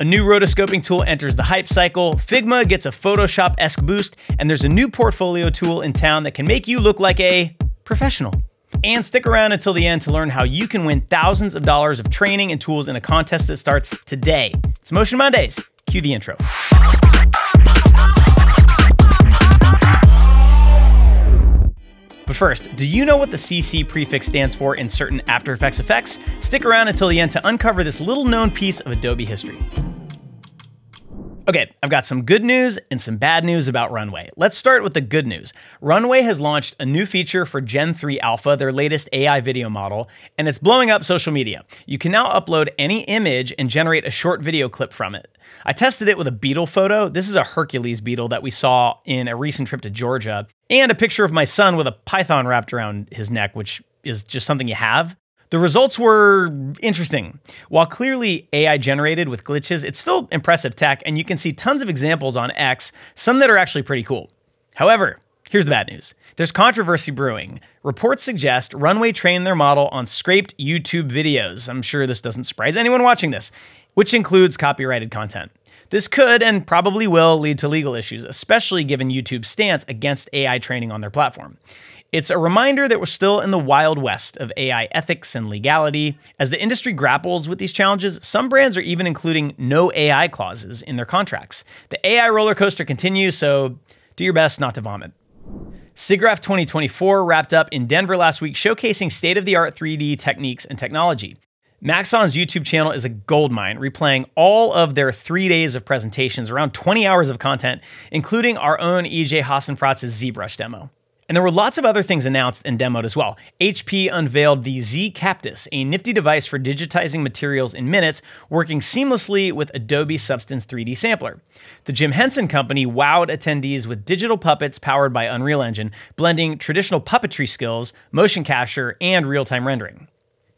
A new rotoscoping tool enters the hype cycle, Figma gets a Photoshop esque boost, and there's a new portfolio tool in town that can make you look like a professional. And stick around until the end to learn how you can win thousands of dollars of training and tools in a contest that starts today. It's Motion Mondays. Cue the intro. But first, do you know what the CC prefix stands for in certain After Effects effects? Stick around until the end to uncover this little known piece of Adobe history. Okay, I've got some good news and some bad news about Runway. Let's start with the good news. Runway has launched a new feature for Gen 3 Alpha, their latest AI video model, and it's blowing up social media. You can now upload any image and generate a short video clip from it. I tested it with a beetle photo. This is a Hercules beetle that we saw in a recent trip to Georgia, and a picture of my son with a python wrapped around his neck, which is just something you have. The results were interesting. While clearly AI generated with glitches, it's still impressive tech, and you can see tons of examples on X, some that are actually pretty cool. However, here's the bad news. There's controversy brewing. Reports suggest Runway trained their model on scraped YouTube videos. I'm sure this doesn't surprise anyone watching this, which includes copyrighted content. This could and probably will lead to legal issues, especially given YouTube's stance against AI training on their platform. It's a reminder that we're still in the wild west of AI ethics and legality. As the industry grapples with these challenges, some brands are even including no AI clauses in their contracts. The AI roller coaster continues, so do your best not to vomit. SIGGRAPH 2024 wrapped up in Denver last week, showcasing state of the art 3D techniques and technology. Maxon's YouTube channel is a goldmine, replaying all of their three days of presentations, around 20 hours of content, including our own EJ Hassenfratz's ZBrush demo. And there were lots of other things announced and demoed as well. HP unveiled the Z Captis, a nifty device for digitizing materials in minutes, working seamlessly with Adobe Substance 3D Sampler. The Jim Henson Company wowed attendees with digital puppets powered by Unreal Engine, blending traditional puppetry skills, motion capture, and real time rendering.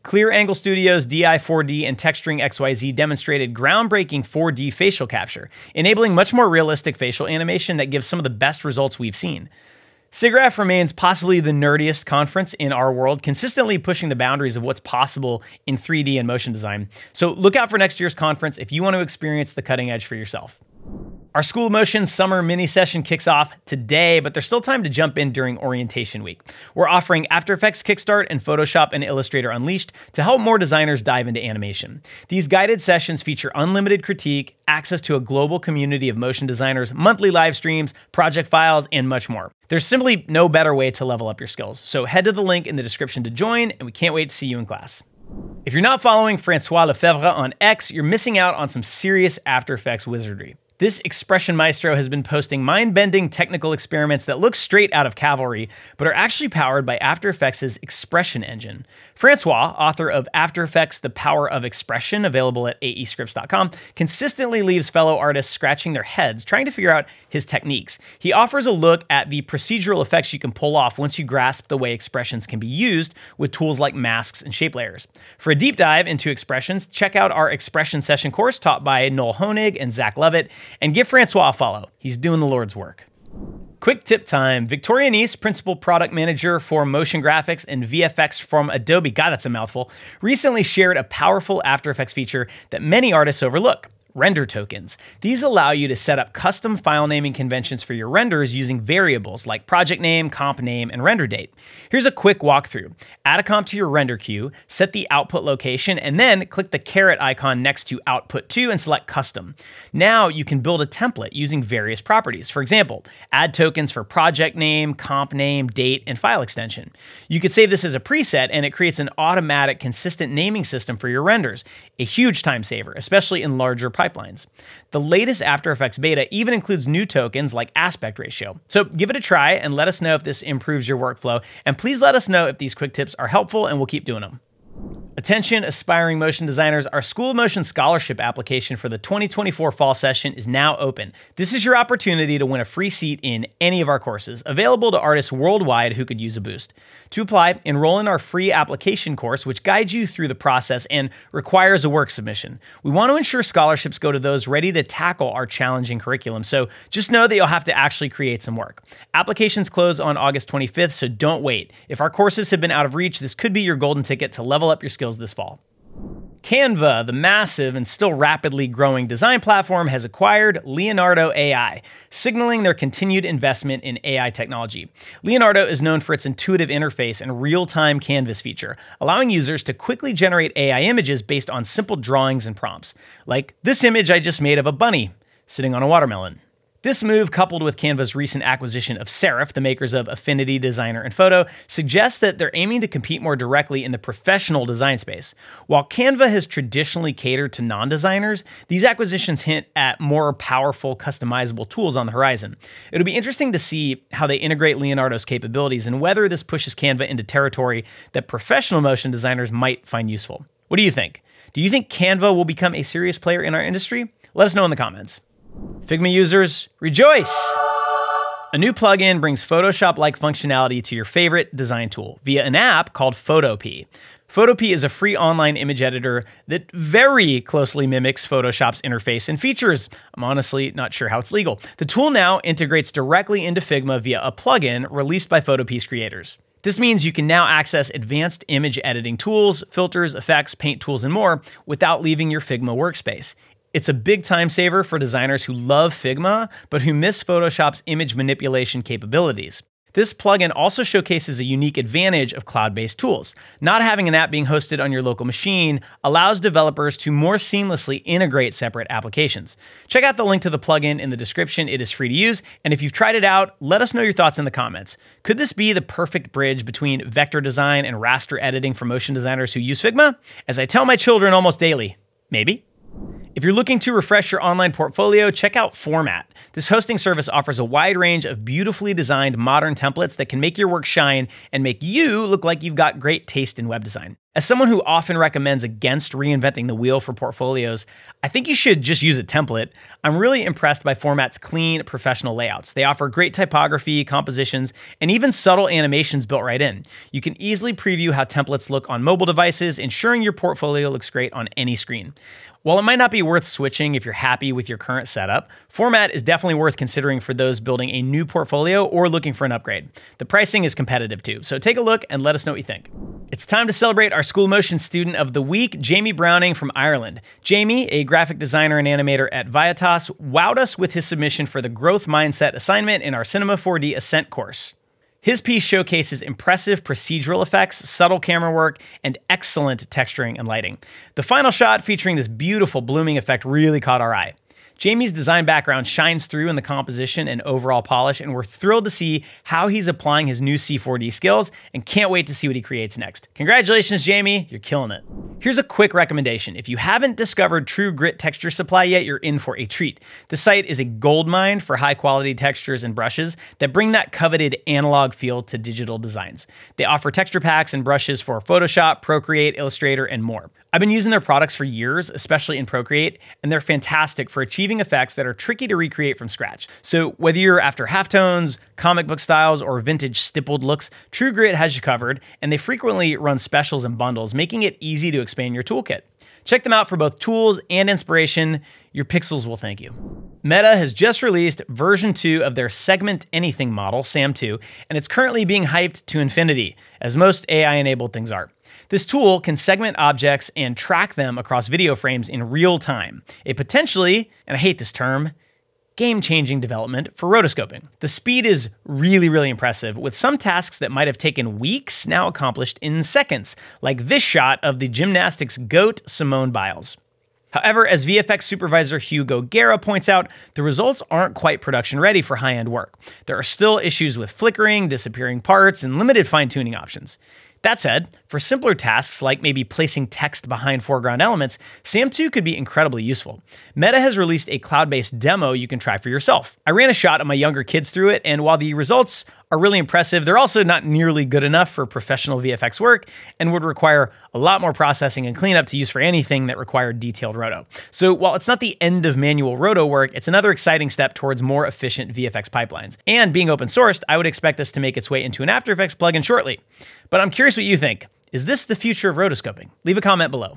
Clear Angle Studios DI4D and Texturing XYZ demonstrated groundbreaking 4D facial capture, enabling much more realistic facial animation that gives some of the best results we've seen. SIGGRAPH remains possibly the nerdiest conference in our world, consistently pushing the boundaries of what's possible in 3D and motion design. So look out for next year's conference if you want to experience the cutting edge for yourself. Our School Motion summer mini session kicks off today, but there's still time to jump in during orientation week. We're offering After Effects Kickstart and Photoshop and Illustrator Unleashed to help more designers dive into animation. These guided sessions feature unlimited critique, access to a global community of motion designers, monthly live streams, project files, and much more. There's simply no better way to level up your skills. So head to the link in the description to join, and we can't wait to see you in class. If you're not following Francois Lefebvre on X, you're missing out on some serious After Effects wizardry. This expression maestro has been posting mind bending technical experiments that look straight out of Cavalry, but are actually powered by After Effects' expression engine. Francois, author of After Effects The Power of Expression, available at aescripts.com, consistently leaves fellow artists scratching their heads trying to figure out his techniques. He offers a look at the procedural effects you can pull off once you grasp the way expressions can be used with tools like masks and shape layers. For a deep dive into expressions, check out our expression session course taught by Nol Honig and Zack Lovatt and give Francois a follow. He's doing the Lord's work. Quick tip time. Victoria Nece, Principal Product Manager for Motion Graphics and VFX from Adobe, God, that's a mouthful, recently shared a powerful After Effects feature that many artists overlook render tokens. These allow you to set up custom file naming conventions for your renders using variables like project name, comp name, and render date. Here's a quick walkthrough. Add a comp to your render queue, set the output location, and then click the caret icon next to output to and select custom. Now you can build a template using various properties. For example, add tokens for project name, comp name, date, and file extension. You could save this as a preset and it creates an automatic consistent naming system for your renders, a huge time saver, especially in larger projects pipelines. The latest After Effects beta even includes new tokens like aspect ratio. So give it a try and let us know if this improves your workflow. And please let us know if these quick tips are helpful and we'll keep doing them. Attention, aspiring motion designers, our School of Motion scholarship application for the 2024 fall session is now open. This is your opportunity to win a free seat in any of our courses, available to artists worldwide who could use a boost. To apply, enroll in our free application course, which guides you through the process and requires a work submission. We want to ensure scholarships go to those ready to tackle our challenging curriculum, so just know that you'll have to actually create some work. Applications close on August 25th, so don't wait. If our courses have been out of reach, this could be your golden ticket to level up your skills this fall. Canva, the massive and still rapidly growing design platform, has acquired Leonardo AI, signaling their continued investment in AI technology. Leonardo is known for its intuitive interface and real time canvas feature, allowing users to quickly generate AI images based on simple drawings and prompts, like this image I just made of a bunny sitting on a watermelon. This move, coupled with Canva's recent acquisition of Serif, the makers of Affinity Designer and Photo, suggests that they're aiming to compete more directly in the professional design space. While Canva has traditionally catered to non designers, these acquisitions hint at more powerful, customizable tools on the horizon. It'll be interesting to see how they integrate Leonardo's capabilities and whether this pushes Canva into territory that professional motion designers might find useful. What do you think? Do you think Canva will become a serious player in our industry? Let us know in the comments. Figma users, rejoice! A new plugin brings Photoshop like functionality to your favorite design tool via an app called Photopea. Photopea is a free online image editor that very closely mimics Photoshop's interface and features. I'm honestly not sure how it's legal. The tool now integrates directly into Figma via a plugin released by Photopea's creators. This means you can now access advanced image editing tools, filters, effects, paint tools, and more without leaving your Figma workspace. It's a big time saver for designers who love Figma, but who miss Photoshop's image manipulation capabilities. This plugin also showcases a unique advantage of cloud based tools. Not having an app being hosted on your local machine allows developers to more seamlessly integrate separate applications. Check out the link to the plugin in the description. It is free to use. And if you've tried it out, let us know your thoughts in the comments. Could this be the perfect bridge between vector design and raster editing for motion designers who use Figma? As I tell my children almost daily, maybe. If you're looking to refresh your online portfolio, check out Format. This hosting service offers a wide range of beautifully designed modern templates that can make your work shine and make you look like you've got great taste in web design. As someone who often recommends against reinventing the wheel for portfolios, I think you should just use a template. I'm really impressed by Format's clean, professional layouts. They offer great typography, compositions, and even subtle animations built right in. You can easily preview how templates look on mobile devices, ensuring your portfolio looks great on any screen. While it might not be worth switching if you're happy with your current setup, Format is definitely worth considering for those building a new portfolio or looking for an upgrade. The pricing is competitive too, so take a look and let us know what you think. It's time to celebrate our School Motion Student of the Week, Jamie Browning from Ireland. Jamie, a graphic designer and animator at Viatas, wowed us with his submission for the Growth Mindset assignment in our Cinema 4D Ascent course. His piece showcases impressive procedural effects, subtle camera work, and excellent texturing and lighting. The final shot featuring this beautiful blooming effect really caught our eye. Jamie's design background shines through in the composition and overall polish, and we're thrilled to see how he's applying his new C4D skills and can't wait to see what he creates next. Congratulations, Jamie, you're killing it. Here's a quick recommendation. If you haven't discovered True Grit Texture Supply yet, you're in for a treat. The site is a goldmine for high quality textures and brushes that bring that coveted analog feel to digital designs. They offer texture packs and brushes for Photoshop, Procreate, Illustrator, and more. I've been using their products for years, especially in Procreate, and they're fantastic for achieving effects that are tricky to recreate from scratch. So whether you're after halftones, comic book styles, or vintage stippled looks, True Grit has you covered, and they frequently run specials and bundles, making it easy to expand your toolkit. Check them out for both tools and inspiration. Your pixels will thank you. Meta has just released version 2 of their Segment Anything model, SAM2, and it's currently being hyped to infinity, as most AI enabled things are. This tool can segment objects and track them across video frames in real time, a potentially, and I hate this term, game changing development for rotoscoping. The speed is really, really impressive, with some tasks that might have taken weeks now accomplished in seconds, like this shot of the gymnastics goat Simone Biles. However, as VFX supervisor Hugo Guerra points out, the results aren't quite production ready for high end work. There are still issues with flickering, disappearing parts, and limited fine tuning options. That said, for simpler tasks like maybe placing text behind foreground elements, SAM2 could be incredibly useful. Meta has released a cloud based demo you can try for yourself. I ran a shot of my younger kids through it, and while the results are really impressive, they're also not nearly good enough for professional VFX work and would require a lot more processing and cleanup to use for anything that required detailed roto. So while it's not the end of manual roto work, it's another exciting step towards more efficient VFX pipelines. And being open sourced, I would expect this to make its way into an After Effects plugin shortly. But I'm curious what you think. Is this the future of rotoscoping? Leave a comment below.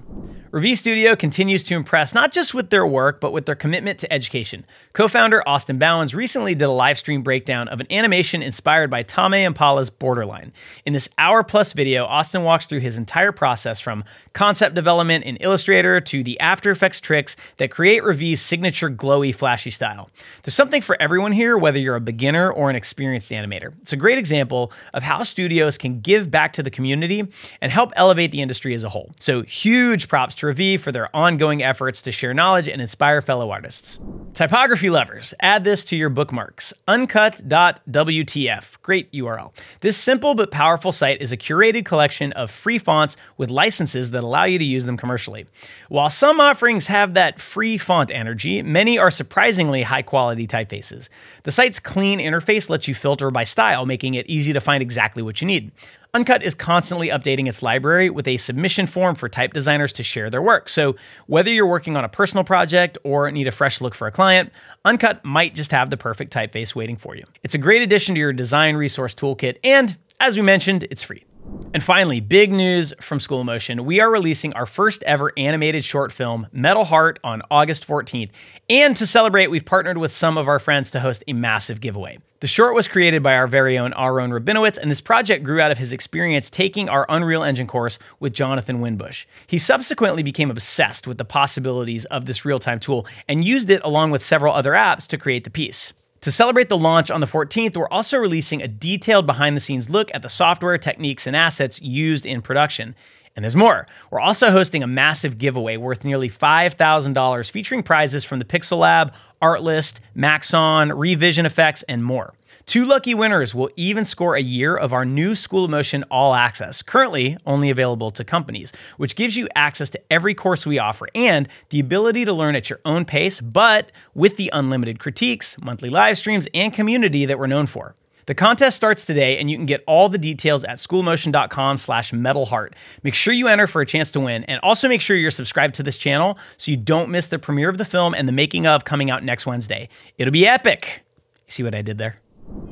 Ravie Studio continues to impress not just with their work, but with their commitment to education. Co founder Austin Bowens recently did a live stream breakdown of an animation inspired by Tame Impala's Borderline. In this hour plus video, Austin walks through his entire process from concept development in Illustrator to the After Effects tricks that create Ravie's signature glowy, flashy style. There's something for everyone here, whether you're a beginner or an experienced animator. It's a great example of how studios can give back to the community and help elevate the industry as a whole. So, huge props to Revis for their ongoing efforts to share knowledge and inspire fellow artists. Typography lovers, add this to your bookmarks uncut.wtf. Great URL. This simple but powerful site is a curated collection of free fonts with licenses that allow you to use them commercially. While some offerings have that free font energy, many are surprisingly high quality typefaces. The site's clean interface lets you filter by style, making it easy to find exactly what you need. Uncut is constantly updating its library with a submission form for type designers to share their work. So, whether you're working on a personal project or need a fresh look for a client, Uncut might just have the perfect typeface waiting for you. It's a great addition to your design resource toolkit, and as we mentioned, it's free. And finally, big news from School Motion. We are releasing our first ever animated short film, Metal Heart, on August 14th. And to celebrate, we've partnered with some of our friends to host a massive giveaway. The short was created by our very own Aaron Rabinowitz, and this project grew out of his experience taking our Unreal Engine course with Jonathan Winbush. He subsequently became obsessed with the possibilities of this real time tool and used it along with several other apps to create the piece. To celebrate the launch on the 14th, we're also releasing a detailed behind the scenes look at the software, techniques, and assets used in production. And there's more. We're also hosting a massive giveaway worth nearly $5,000 featuring prizes from the Pixel Lab, Artlist, Maxon, Revision Effects, and more. Two lucky winners will even score a year of our new School of Motion All Access, currently only available to companies, which gives you access to every course we offer and the ability to learn at your own pace, but with the unlimited critiques, monthly live streams, and community that we're known for. The contest starts today, and you can get all the details at schoolmotion.com slash metalheart. Make sure you enter for a chance to win, and also make sure you're subscribed to this channel so you don't miss the premiere of the film and the making of coming out next Wednesday. It'll be epic. See what I did there?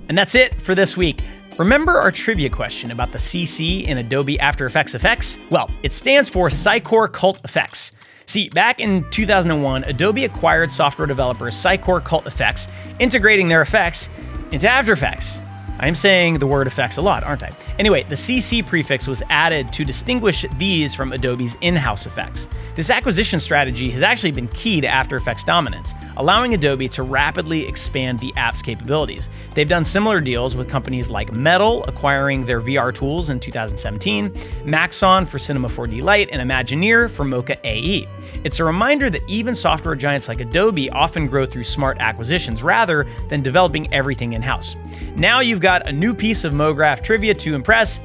And that's it for this week. Remember our trivia question about the CC in Adobe After Effects effects? Well, it stands for Cycore Cult Effects. See, back in 2001, Adobe acquired software developer Cycore Cult Effects, integrating their effects into After Effects. I'm saying the word effects a lot, aren't I? Anyway, the CC prefix was added to distinguish these from Adobe's in house effects. This acquisition strategy has actually been key to After Effects dominance, allowing Adobe to rapidly expand the app's capabilities. They've done similar deals with companies like Mettle, acquiring their VR tools in 2017, Maxon for Cinema 4D Lite, and Imagineer for Mocha AE. It's a reminder that even software giants like Adobe often grow through smart acquisitions rather than developing everything in house. Now you've got a new piece of MoGraph trivia to impress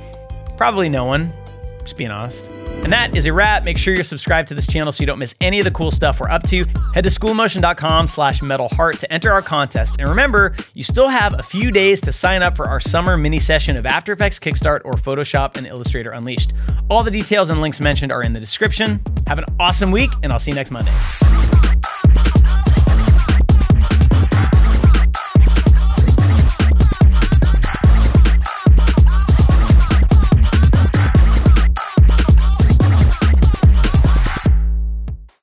probably no one, just being honest. And that is a wrap. Make sure you're subscribed to this channel so you don't miss any of the cool stuff we're up to. Head to schoolmotion.com slash metalheart to enter our contest. And remember, you still have a few days to sign up for our summer mini session of After Effects Kickstart or Photoshop and Illustrator Unleashed. All the details and links mentioned are in the description. Have an awesome week, and I'll see you next Monday.